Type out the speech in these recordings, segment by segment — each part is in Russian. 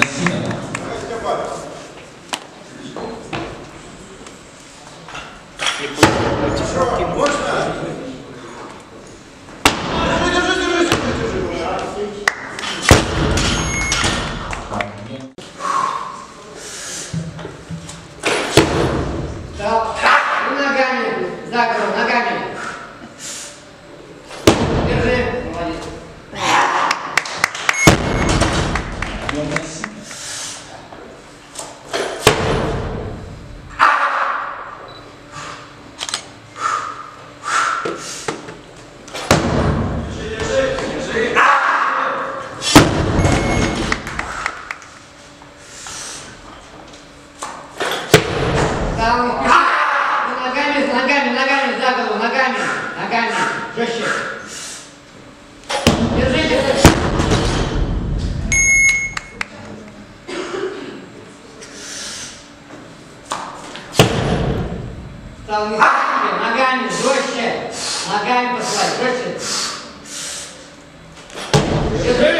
Gracias. Ногами. Жестче. Держите. Стал Ногами. Жестче. Ногами посылать. Жестче. Держи.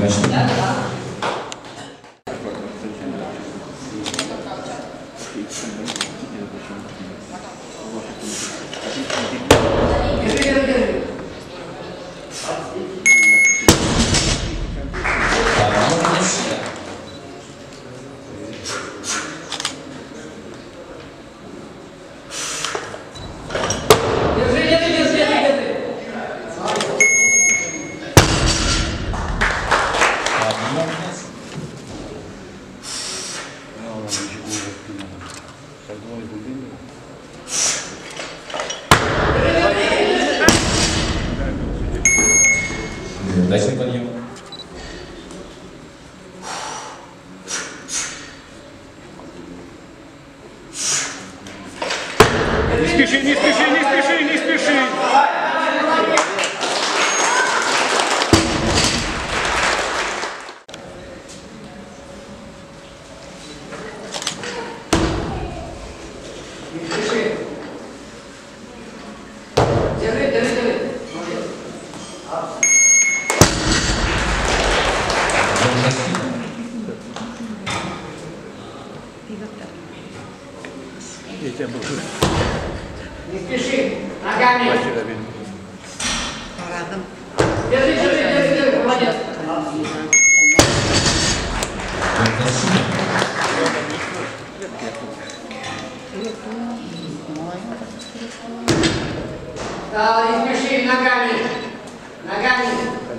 Merci. спеши, не спеши, не Да, и ногами. Ногами.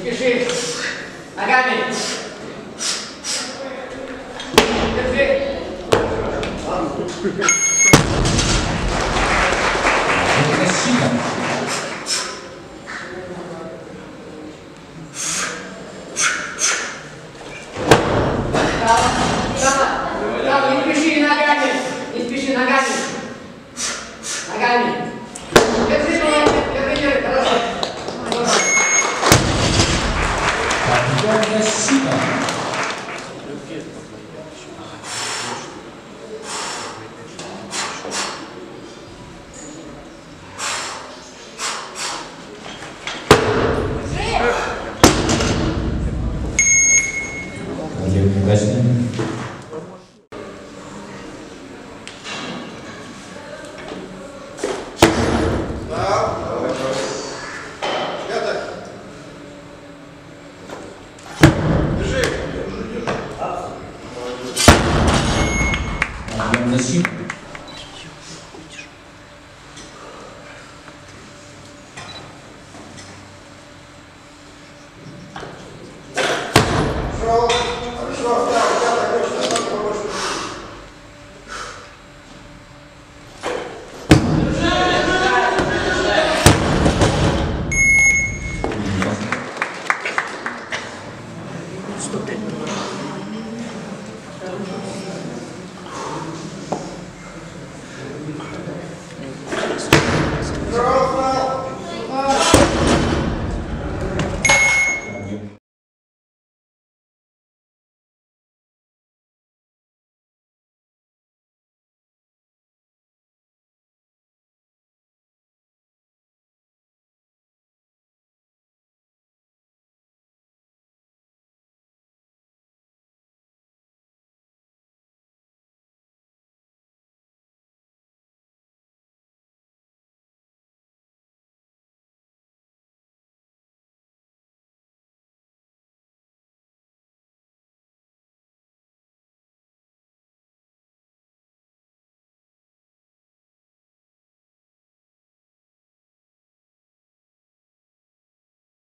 Despejei. Agarrei. Quer dizer...